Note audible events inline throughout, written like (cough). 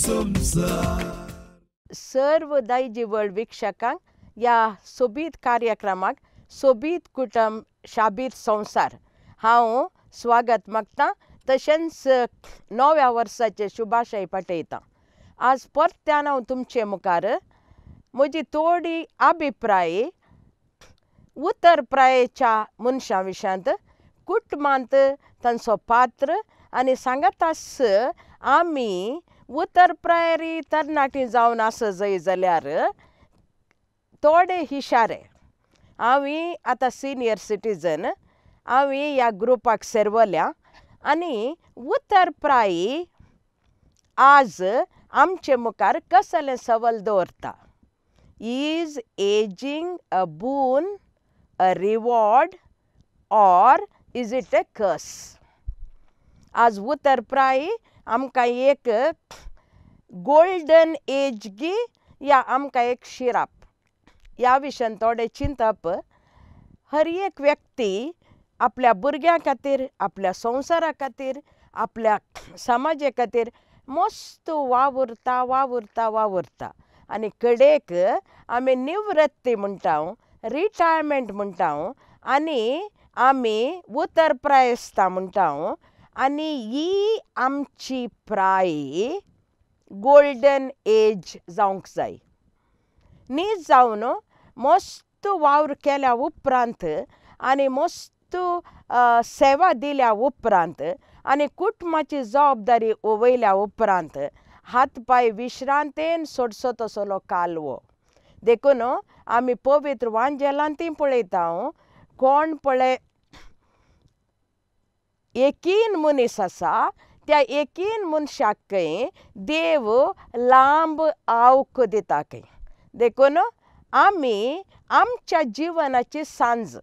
संसार. सर्व दायजी वर्ल्ड वीक्षकांक या सोबीत कार्यक्रमाक सोबीत कुटुंब शाबीत संसार. हांव स्वागत मागतां तशेंच नव्या वर्साचे शुभाशय पाठयतां आज परत्यान हांव तुमचे मुखार म्हजी थोडी अभिप्राय उत्तर प्रायेच्या मनशां विशांत कुटुंबांत तांचो पात्र आनी सांगता आमी उतर प्रायरी तरणाटी जावन आसा जंय जाल्यार थोडे हिशारे. हांवें आतां सिनियर सिटीजन हांवें ह्या ग्रुपाक सेरवल्या आनी उतर प्रायी आज आमचे मुखार कसलें सवल दवरता. Is ageing a boon a reward or is it a curse आज उतर प्रायी आमकां एक गोल्डन एज गी या आमकां एक शिराप. ह्या विशयान थोडें चिंतप. हर एक व्यक्ती आपल्या भुरग्यां खातीर आपल्या संवसारा खातीर आपल्या समाजा खातीर मस्त वावुरता वावुरता वावुरता. आनी कडेक आमी निवृत्ती म्हणटा रिटायरमेंट म्हणटा आनी आमी उतर प्रायस्ता म्हणटा आनी ही आमची प्राय गोल्डन एज जावंक जाय. न्ही? जावन मस्त वावर केल्या उपरांत आनी मस्त सेवा दिल्या उपरांत आनी कुटुंबाची जबाबदारी ओवयल्या उपरांत हात पांय विश्रांतेन सोडचो तसलो कालवो. देखून आमी पवित्र वांजेलांतय पळयता कोण पळय एकीन मनीस आसा त्या एकीन मनशाकय देव लांब आवक दिताकय देखून आमी आमच्या जिवनाची सांज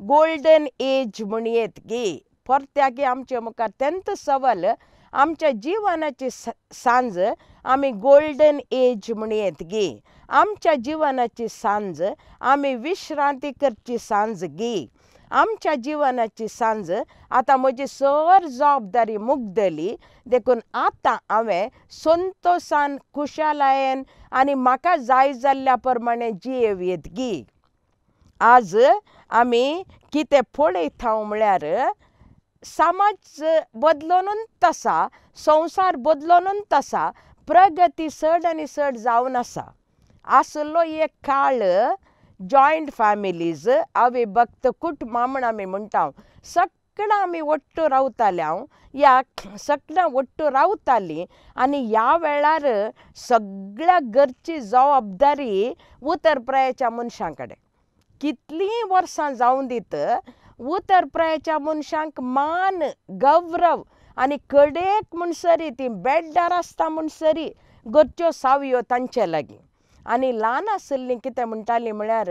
गोल्डन एज म्हणयेत गे. परत्यागे आमचे मुखार तेंत सवाल आमच्या जिवनाची सांज आमी गोल्डन एज म्हणयेत गे. आमच्या जिवनाची सांज आमी विश्रांती करची सांज गी. आमच्या जिवनाची सांज. आतां म्हजी सर जबाबदारी मुगदली देखून आतां हांवें संतोशान खुशालायेन आनी म्हाका जाय जाल्ल्या प्रमाणे जियेवयेत गी. आज आमी कितें पळयता म्हळ्यार समाज बदलोनूच आसा संवसार बदलोनूच आसा प्रगती चड आनी चड जावन आसा आसलो एक काळ जॉयंट फॅमिलीज अविभक्त कुटुंबां म्हण आमी म्हणटा सगळां आमी ओट्टू हांव या सगळां ओट्टू रावतालीं आनी ह्या वेळार सगळ्या घरची जबाबदारी उत्तर प्रयाच्या मनशां कडेन कितलींय वर्सां जावं दीत उत्तर प्रयाच्या मनशांक मान गौरव आनी कडेक म्हणसरी ती बेड्डार आसता म्हणसरी घरच्यो सावयो तांचे लागीं. आनी ल्हान आसलीं कितें म्हणटालीं म्हळ्यार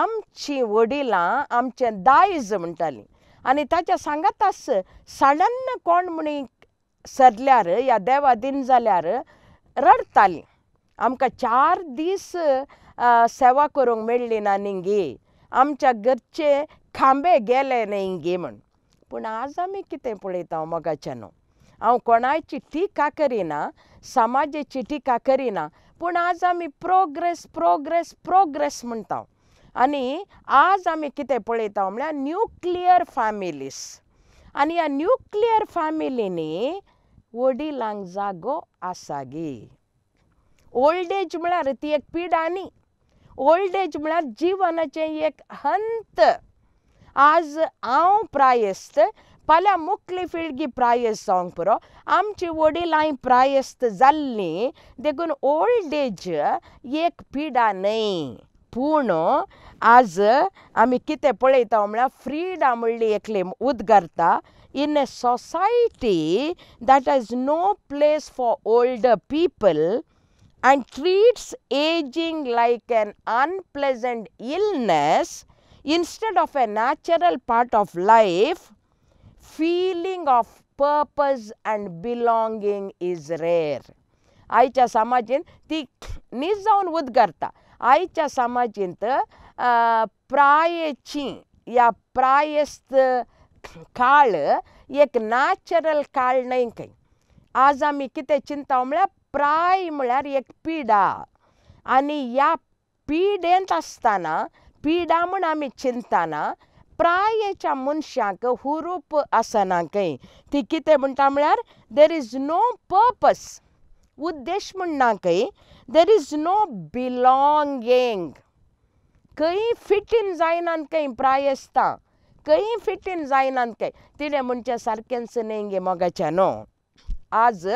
आमचीं वडिलां आमचें दायज म्हणटालीं आनी ताच्या सांगात आस कोण म्हणी सरल्यार या देवादीन जाल्यार रडतालीं. आमकां चार दीस सेवा करूंक मेळ्ळी ना न्ही गे आमच्या घरचे खांबे गेले न्ही गे म्हण. पूण आज आमी कितें पळयता मोगाच्यान? हांव कोणाची टिका करिना समाजाची टिका करिना पूण आज आमी प्रोग्रेस प्रोग्रेस प्रोग्रेस म्हणटा आनी आज आमी कितें पळयता म्हळ्यार न्युक्लियर फॅमिलीज आनी ह्या न्युक्लियर फॅमिलीनी वडिलांक जागो आसा गे ओल्ड एज म्हळ्यार ती एक पिडा न्ही ओल्ड एज म्हळ्यार जिवनाचें एक हंत. आज हांव प्रायस्त फाल्यां मुखली फिळगी प्रायस जावंक पुरो. आमची वडिलांय प्रायस्त जाल्लीं. देखून ओल्ड एज एक पिडा न्हय पूण आज आमी कितें पळयता हो म्हळ्यार फ्रीडम म्हणली एकली उद्गारता. In a society that has no place for older people and treats ageing like an unpleasant illness instead of a natural part of life feeling of purpose and belonging is rare आयच्या समाजीन ती न्हीज जावन उदगारता आयच्या समाजींत प्रायेची या प्रायस्त काळ एक natural काळ न्हय खंय. आज आमी कितें चिंता म्हळ्यार प्राय म्हळ्यार एक पिडा. आनी ह्या पिडेंत आसतना पिडा म्हूण आमी चिंताना प्रायेच्या मनशाक हुरूप आसनाकय ती कितें म्हणटा म्हळ्यार देर इज नो पर्पस उद्देश म्हणनाकय देर इज नो बिलोंगींग खंय फिट इन जायनात खंय प्रायस्तां. खंय फिट इन जायनात खंय तिणें म्हणचें सारकेंच न्हय गे मोगाचें न्हू आज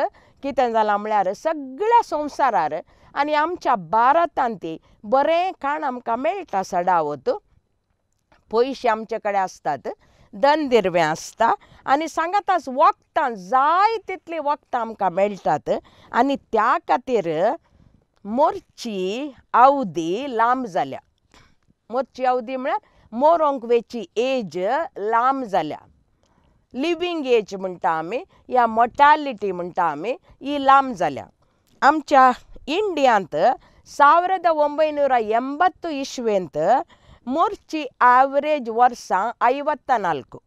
कितें जालां म्हळ्यार सगळ्या संवसारार आनी आमच्या भारतांत ती बरें खाण आमकां मेळटा सडावत. पयशे आमचे कडेन आसतात धनदिरवें आसता आनी सांगाताच वखदां जाय तितलीं वखदां आमकां मेळटात आनी त्या खातीर मोरची आवदी लांब जाल्या मोरची आवदी म्हळ्यार मोरोंक वेची एज लांब जाल्या लिवींग एज म्हणटा आमी या मोर्टालिटी म्हणटा आमी ही लांब जाल्या आमच्या इंडियांत ಸಾವಿರದ ಒಂಬೈನೂರ ಎಂಬತ್ತು ಇಸ್ವಿಂತ ಮೂರ್ಚಿ ಆವ್ರೇಜ್ ವರ್ಷ ಐವತ್ತ ನಾಲ್ಕು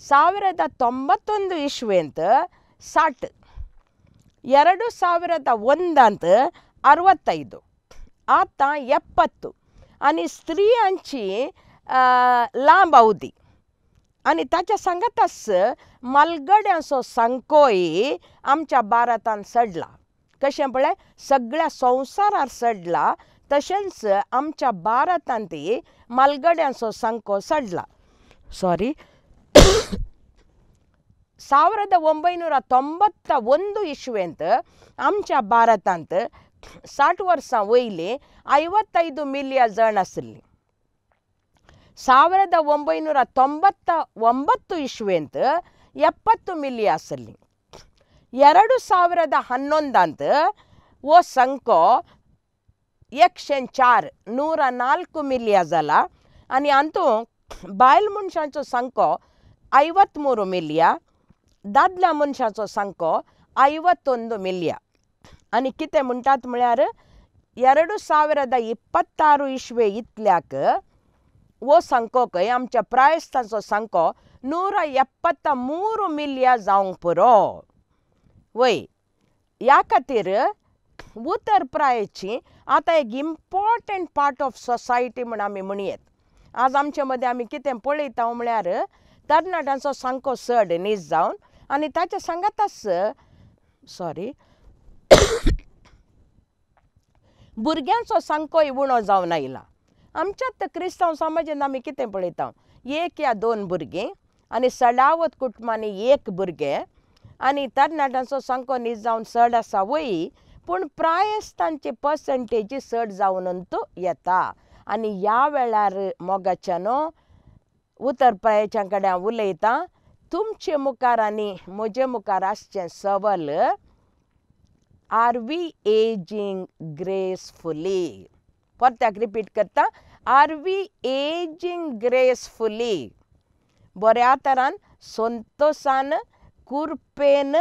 ಸಾವಿರದ ತೊಂಬತ್ತೊಂದು ಇಸ್ವಿಂತ ಸಾಟ್ ಎರಡು ಸಾವಿರದ ಒಂದಂತ ಅರವತ್ತೈದು आत एप्पत्त आनी स्त्रियांची लांब अवदी आनी ताच्या सांगाताच मालगड्यांचो सांकोय आमच्या भारतांत सडला कशें पळय सगळ्या संवसारार सडला तशेंच आमच्या भारतांत मालगड्यांचो सांको सडला सॉरी ಸಾವಿರದ ಒಂಬೈನೂರ ತೊಂಬತ್ತ ಒಂದು ಇಸ್ವಿಂತ आमच्या भारतांत साठ वर्सां वयलीं ಐವತ್ತೈದು ಮಿಲಿಯ ಜನ ಆಸಲಿ ಸಾವಿರದ ಒಂಬೈನೂರ ತೊಂಬತ್ತ ಒಂಬತ್ತು ಇಸ್ವಿಂತ ಎಪ್ಪತ್ತು ಮಿಲಿ ಆಸಲಿ ಎರಡು ಸಾವಿರದ ಹನ್ನೊಂದಂತ ಓ ಸಂಖ್ಯೋ एकशे चार नूर नाल्क मिलिया जाला आनी हातूं बायल मनशांचो सांको ಐವತ್ತ್ ಮೂರು ಮಿಲಿಯ दादल्या मनशाचो सांको ಐವತ್ತೊಂದು ಮಿಲಿಯ आनी कितें म्हणटात म्हळ्यार ಎರಡು ಸಾವಿರದ ಇಪ್ಪತ್ತಾರು ಇಸ್ವೆ इतल्याक वो सांकोकय आमच्या प्रायस्तांचो सांको नूर एप्पत्त ಮೂರು मिलिया जावंक पुरो वय ह्या खातीर उतरप्रायेची आतां एक इम्पॉर्टंट पार्ट ऑफ सोसायटी म्हण आमी म्हणयेत. आज आमचे मदें आमी कितें पळयता म्हळ्यार तरणाट्यांचो सामको चड नीज जावन आनी ताच्या सांगाताच सॉरी भुरग्यांचो सामकोय उणो जावन आयला आमच्यात क्रिस्तांव समाजांत आमी कितें पळयता एक या दोन भुरगीं आनी सडावत कुटुंबांनी एक भुरगें आनी तरणाट्यांचो सामको नीज जावन चड आसा वयी पूण प्रायस्तांची पर्संटेजी चड जावनूच येता. आनी ह्या वेळार मोगाच्यानो उतर प्रायेच्या कडेन उलयतां तुमचे मुखार आनी म्हजे मुखार आसचें सवल आर वी एजींग ग्रेसफुली परत्याक रिपीट करता आर वी एजींग ग्रेसफुली बऱ्या तरान संतोषान कुरपेन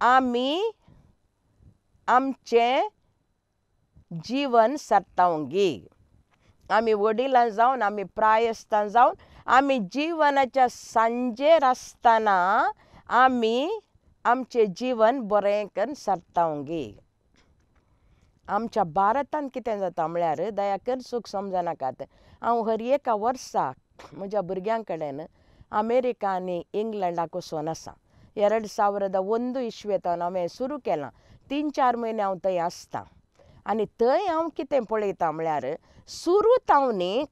आमी आमचें जिवन सतावंगी आमी वडिलां जावन आमी प्रायस्तां जावन आमी जिवनाच्या सांजेर आसतना आमी आमचें जिवन बरें करून सतावंगी आमच्या भारतांत कितें जाता म्हळ्यार दया कर सूख समजनाकात हांव हर एका वर्सा म्हज्या भुरग्यां कडेन अमेरिका आनी इंग्लंडाक वचून आसा ಎರಡು ಸಾವಿರದ ಒಂದು इस्वेतान हांवें सुरू केलां तीन चार म्हयने हांव थंय आसतां आनी थंय हांव कितें पळयतां म्हळ्यार सुरू तावनी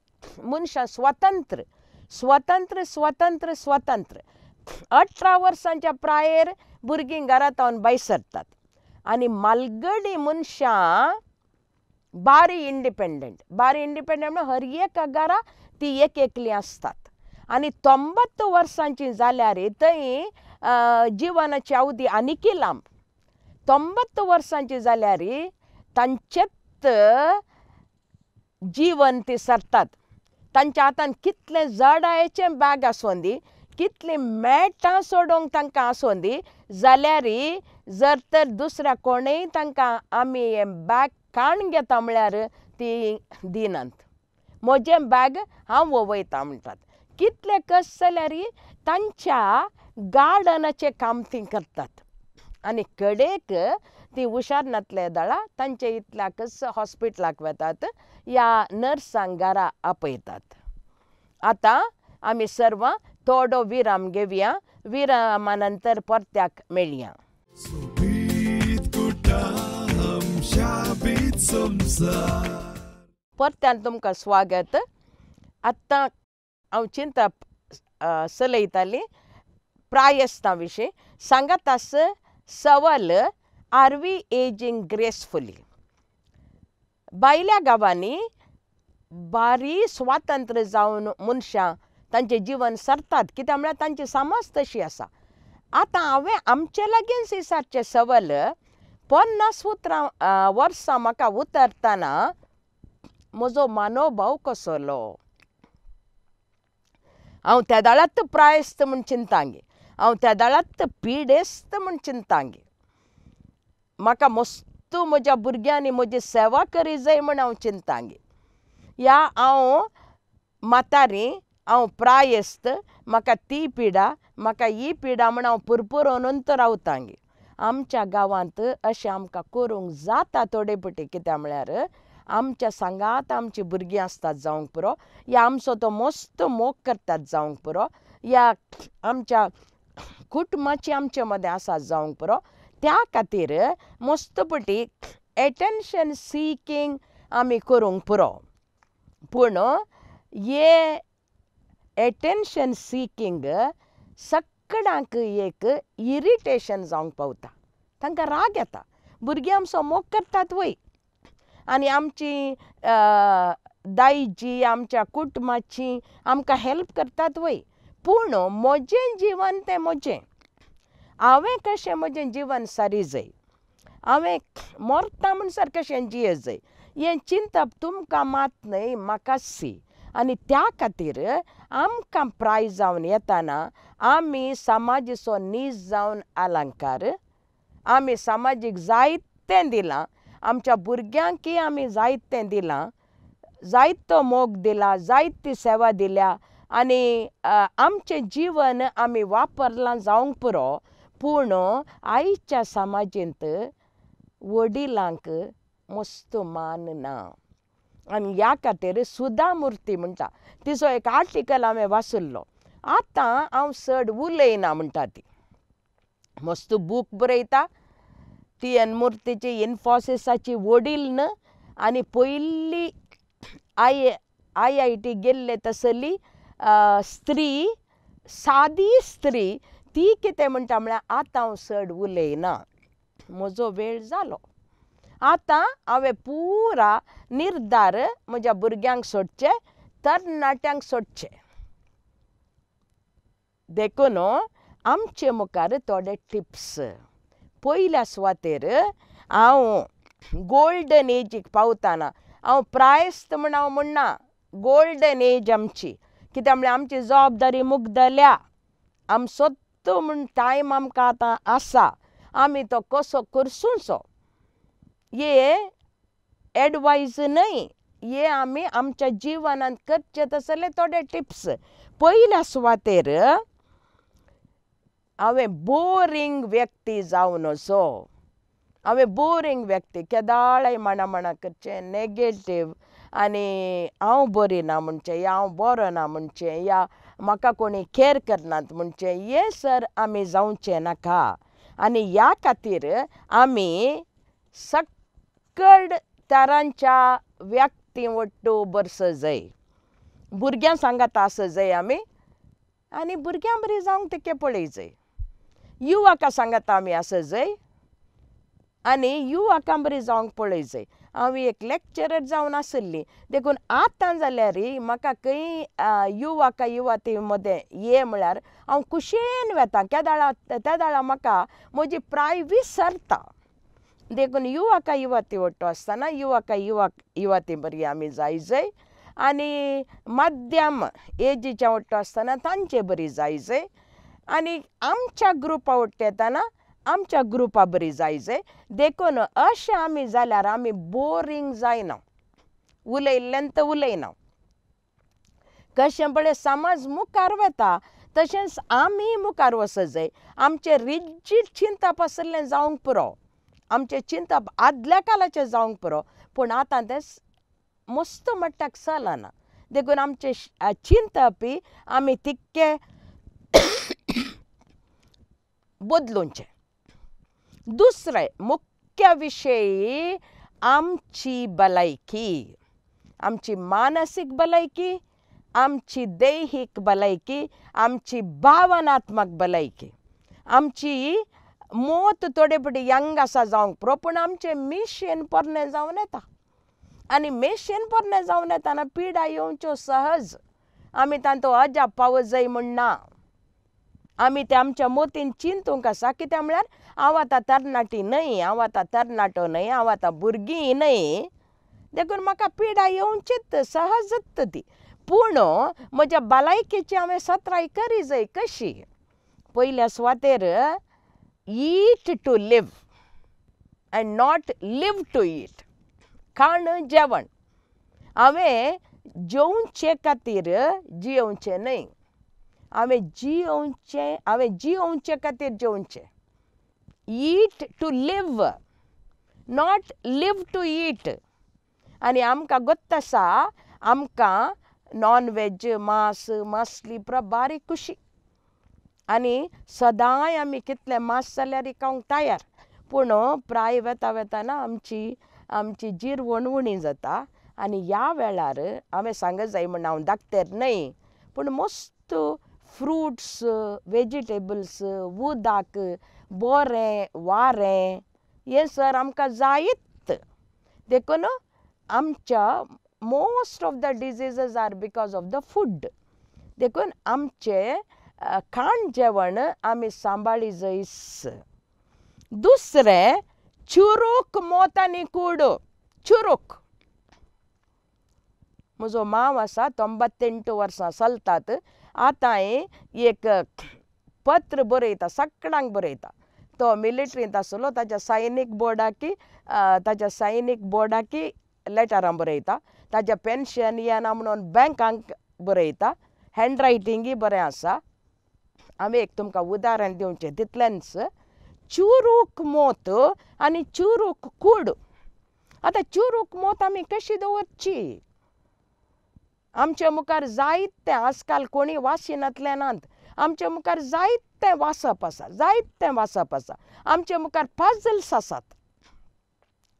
मनशां स्वतंत्र स्वतंत्र स्वतंत्र स्वतंत्र. अठरा वर्सांच्या प्रायेर भुरगीं घरा तावन भायर सरतात आनी मालगडी मनशां बारी इंडिपेंडंट. बारी इंडिपेंडंट म्हणल्यार हर एक घरा ती एक एकली आसतात आनी तोंबत्त वर्सांची जाल्यार थंय जिवनाची अवधी आनिकी लांब तोंबत्त वर्सांची जाल्यारी तांचेत जीवन ती सरतात तांच्या हातान कितलें जडायेचें बॅग आसूं दी कितलीं मॅटां सोडोवंक तांकां आसूं दी जाल्यार जर तर दुसऱ्या कोणेय तांकां आमी हें बॅग काण घेता म्हळ्यार ती दिनात म्हजें बॅग हांव वोवयतां म्हणटात कितलें कस जाल्यार तांच्या गार्डनाचें काम तीं करतात आनी कडेक ती हुशार नातले दळा तांचे इतल्याकच हॉस्पिटलाक वेतात. या नर्सांक घरा आपयतात. आतां आमी सर्वां थोडो विराम घेवया विरामा नंतर परत्याक मेळया परत्यान तुमकां स्वागत. आत्तां हांव चिंता अ, चलयताली प्रायस्तां विशीं सांगात आस सवाल आर वी एजींग ग्रेसफुली बायल्या गांवांनी बारी स्वातंत्र्य जावन मनशां तांचें जीवन सरतात कित्याक म्हळ्यार तांची समाज तशी आसा आतां हांवें आमचे लगीन विचारचें सवाल पन्नास उतरां वर्सां म्हाका उतरतना म्हजो मानोभाव कसलो? हांव त्या दाळात प्रायस्त म्हूण चिंतांगे. त्या दळांत पिडेस्त म्हूण चिंतांगे म्हाका मस्त म्हज्या भुरग्यांनी म्हजी सेवा करी जाय म्हूण हांव चिंतांगे या हांव म्हातारी हांव प्रायस्त म्हाका ती पिडा म्हाका ही पिडा म्हूण हांव पुरपुरोनूच रावतांगे आमच्या गांवांत अशें आमकां करूंक जाता थोडे पटी कित्याक म्हळ्यार आमच्या सांगात आमची भुरगीं आसतात जावंक पुरो या आमचो तो मस्त मोग करतात जावंक पुरो या आमच्या कुटुंबाची आमचे मदें आसा जावंक पुरो. त्या खातीर मस्तपटी एटेन्शन सिकींग आमी करूंक पुरो. पूण हे एटेन्शन सिकींग सगळ्यांक एक इरिटेशन जावंक पावता. तांकां राग येता. भुरगीं आमचो मोग करतात वय. आनी आमची अ, दायजी आमच्या कुटुंबाची आमकां हेल्प करतात वय. पूण म्हजें जिवन तें म्हजें हांवें कशें म्हजें जिवन सारी जाय हांवें मोरता म्हणसर कशें जियें जाय हें चिंतप तुमकां मात न्हय म्हाका सी आनी त्या खातीर आमकां प्रायज जावन येताना आमी समाजाचो नीज जावन अलंकार आमी समाजीक जायतें दिलां आमच्या भुरग्यांकय आमी जायतें दिलां जायतो मोग दिला जायती सेवा दिल्या आनी आमचें जिवन आमी वापरलां जावंक पुरो पूण आयच्या समाजींत वडिलांक मस्त मान ना. आनी ह्या खातीर सुदा मुर्ती म्हणटा तिचो एक आर्टिकल हांवें वाचिल्लो. आतां हांव चड उलयना म्हणटा ती. मस्त बूक बरयता ती एन मुर्तीची इन्फोसिसाची वडील न्हय आनी पयली आय आय आय टी गेल्ले तसली स्त्री सादी स्त्री ती कितें म्हणटा म्हळ्यार आतां हांव चड उलयना म्हजो वेळ जालो आतां हांवें पुरा निर्धार म्हज्या भुरग्यांक सोडचे तरणाट्यांक सोडचे. देखून आमचे मुखार थोडे टिप्स. पयल्या सुवातेर हांव गोल्डन एजीक पावताना हांव प्रायस्त म्हण हांव म्हणना गोल्डन एज आमची. कित्या म्हळ्यार आमची जबाबदारी मुग्दल्या सोदता म्हूण टायम आमकां आतां आसा. आमी तो कसो करसूचो हे एडवायज न्हय हे आमी आमच्या जिवनांत करचे तसले थोडे टिप्स पयल्या सुवातेर हांवें बोरींग व्यक्ती जावन असो. हांवें बोरींग व्यक्ती केदाळय माणा माणा करचें नेगेटीव आनी हांव बरी ना म्हणचें या हांव बरो ना म्हणचें या म्हाका कोणी कॅर करनात म्हणचें हें सर आमी जावचें नाका. आनी ह्या खातीर आमी सक्कड तरांच्या व्यक्ती वट्टू बरस जाय. भुरग्यां सांगात आस जाय आमी आनी भुरग्यां बरीं जावंक तिके पळय जाय. युवकां सांगात आमी आस जाय आनी युवकां बरीं जावंक पळय जाय. हांव एक लॅक्चरर जावन आसली देखून आतां जाल्यार म्हाका खंय युवा काय युवती मदें ये म्हळ्यार हांव कुशेन वेतां केदाळा त्या दाळा म्हाका म्हजी प्राय विसरता. देखून युवका युवती वट्टो आसतना युवका युवक युवती बरी आमी जाय जाय आनी मध्यम एजीच्या वट्टो आसतना तांचे बरी जाय जाय आनी आमच्या ग्रुपा वट्ट येताना आमच्या ग्रुपा बरी जाय जाय देखून अशें आमी जाल्यार आमी बोरींग जायना उलयल्ल्यान तर उलयना कशें पळय समाज मुखार वता तशेंच आमी मुखार वचत जाय आमचें रिजीड चिंता पसरलें जावंक पुरो. आमचें चिंता आदल्या कालाचें जावंक पुरो. पूण आतां तें मस्त मट्टाक चलना देखून आमचें चिंतपी आमी तितकें (coughs) बदलुंचें दुसरें मुख्य विषयी आमची भलायकी आमची मानसीक भलायकी आमची दैहीक भलायकी आमची भावनात्मक भलायकी आमची मोत थोडे फुडें यंग आसा जावंक पुरो पूण आमचें मिशेन पोरणें जावन येता. आनी मिशेन पोरणें जावन येताना पिडा येवच्यो सहज आमी तांतो अजाप पावत जाय म्हण ना आमी ते आमच्या मोतीन चिंतूंक आसा कित्याक म्हळ्यार हांव आतां तरणाटी न्हय हांव आतां तरणाटो न्हय हांव आतां भुरगीं न्हय देखून म्हाका पिडा येवचीत सहजत ती पूण म्हज्या भलायकेची हांवें सत्राय करी जाय कशी? पयल्या सुवातेर eat to live and not live to eat. खाण जेवण. हांवें जेवचे खातीर जियेवचें न्हय हांवें जियोवचें हांवें जियोवचे खातीर जेवचें eat to live not live to eat आनी आमकां गोत्त आसा आमकां नॉन वेज मांस मासली पुरा बारीक कुशी आनी सदांय आमी कितलें मांस जाल्यार खावंक तयार पूण प्राय वेता वेताना आमची आमची जीर वणवणी जाता आनी ह्या वेळार हांवें सांगत जाय म्हण हांव दाखतेर न्हय पूण मस्त फ्रुट्स वेजिटेबल्स उदाक बोरें वारें हें सर आमकां जायत देखून आमच्या most of the diseases are because of the food देखून आमचें खाण जेवण आमी सांबाळी जायस दुसरें चुरूक मोत आनी कुडो चुरूक म्हजो मांव आसा तोंबत्तेंटू वर्सां चलतात आतां एक पत्र बरयता सगळ्यांक बरयता तो मिलिट्रींत आसलो ताच्या सैनीक बोर्डाकी ताच्या सैनीक बोर्डाकी लेटरां बरयता ताच्या पेन्शन येना म्हणून बँकांक बरयता हँडरायटींगय बरें आसा हांवें एक तुमकां उदाहरण दिवचें तितलेंच चुरूक मोत आनी चुरूक कूड. आतां चुरूक मोत आमी कशी दवरची? आमच्या मुखार जायते आजकाल कोणी वासिनांतले नात आमच्या मुखार जायते वासप आसा जायते वासप आसा आमच्या मुखार पाजल्स आसात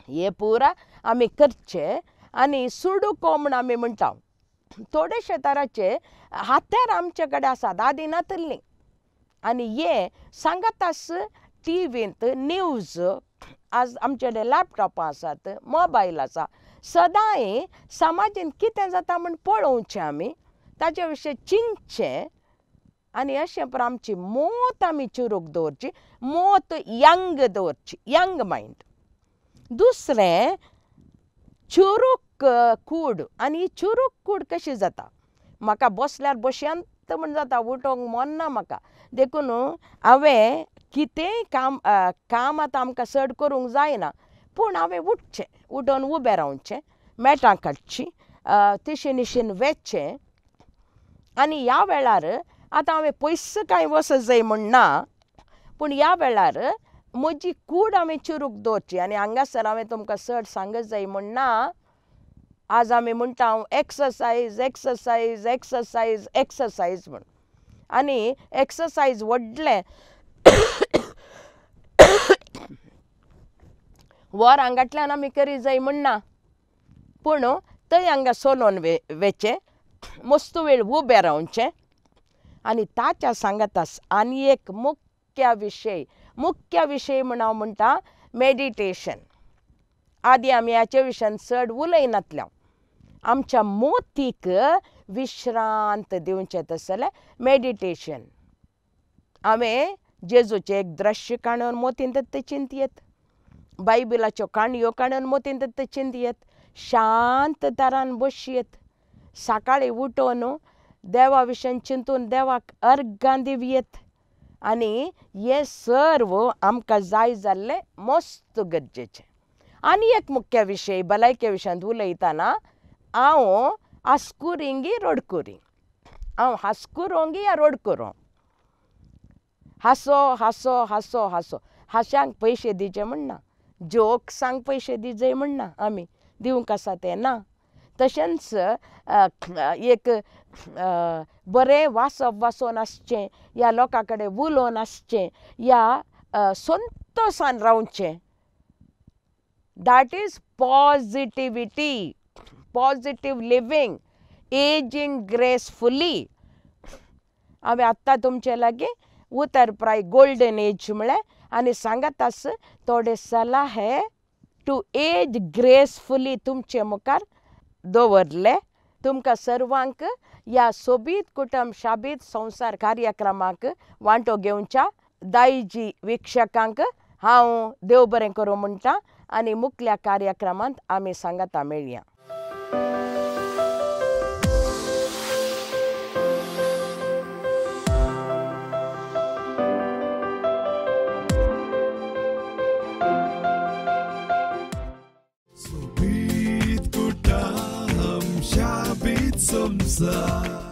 हे पुरा आमी करचे आनी सुडुको म्हण आमी म्हणटा थोडेशे तराचे हात्यार आमचे कडेन आसात आदी नातल्लीं आनी हे सांगातास टी व्हींत न्यूज आज आमचे कडेन लॅपटॉपां आसात मोबायल आसा. सदांय समाजान कितें जाता म्हूण पळोवचें आमी ताचे विशीं चिंतचें आनी अशें पर आमची मोत आमी चुरूक दवरची मोत यंग दवरची यंग मायंड दुसरें चुरूक कूड आनी चुरूक कूड कशी जाता? म्हाका बसल्यार बशयंत म्हण जाता उठोंक मोन्ना म्हाका. देखून हांवें कितेंय काम काम आतां आमकां चड करूंक जायना. पूण हांवें उठचें उठोन उबें रावचें मेटां काडचीं तिशी निशीन इशीन वेचचें आनी ह्या वेळार आतां हांवें पयस कांय वचत जाय म्हण ना पूण ह्या वेळार म्हजी कूड हांवें चिरूक दवरची आनी हांगासर हांवें तुमकां चड सांगत जाय म्हण ना आज आमी म्हणटा हांव एक्सरसायज एक्सरसायज एक्सरसायज एक्सरसायज म्हण आनी एक्सरसायज व्हडलें वर हांगातल्यान आमी करी जाय म्हण ना. पूण थंय हांगा सोलोन वे वेचें मस्त वेळ उबें रावचें आनी ताच्या सांगातास आनी एक मुख्य विशय मुख्य विशय म्हण हांव म्हणटा मेडिटेशन आदी आमी हाचे विशयान चड उलयनातल्या. आमच्या मोतीक विश्रांत दिवचें तसलें मेडिटेशन हांवें जेजूचें एक दृश्य काणून मोतीन ते चिंतयेत बायबिलाच्यो काणयो काणून मोतीन ते चिंतयेत शांत तरान बसयेत सकाळीं उठोन देवा विशयन चिंतून देवाक अर्गां दिवयेत. आनी हे सर्व आमकां जाय जाल्लें मस्त गरजेचें. आनी एक मुख्य विशय भलायके विशयांत उलयतना हांव आस्कुरिंग रोडकुरी. हांव हास्कुरोंगी या रोडकुरो. हांसो हांसो हांसो हांसो. हांश्यांक पयशे दिचे म्हण ना. जोक सांग पयशे दिवचे म्हणना आमी दिवंक आसा ते ना? तशेंच एक बरें वासप वासोवन आसचें ह्या लोकां कडेन उलोवन आसचें या संतोशान रावचें that is positivity positive living ageing gracefully हांवें आत्तां तुमचे लागीं उतर प्राय गोल्डन एज म्हळ्यार आनी सांगात आस थोडे सला है टू एज ग्रेसफुली तुमचे मुखार दवरले. तुमकां सर्वांक ह्या सोबीत कुटुंब शाबीत संवसार कार्यक्रमाक वांटो घेवच्या दायजी विक्षकांक हांव देव बरें करूं म्हणटा आनी मुखल्या कार्यक्रमांत आमी सांगाता मेळया. Love.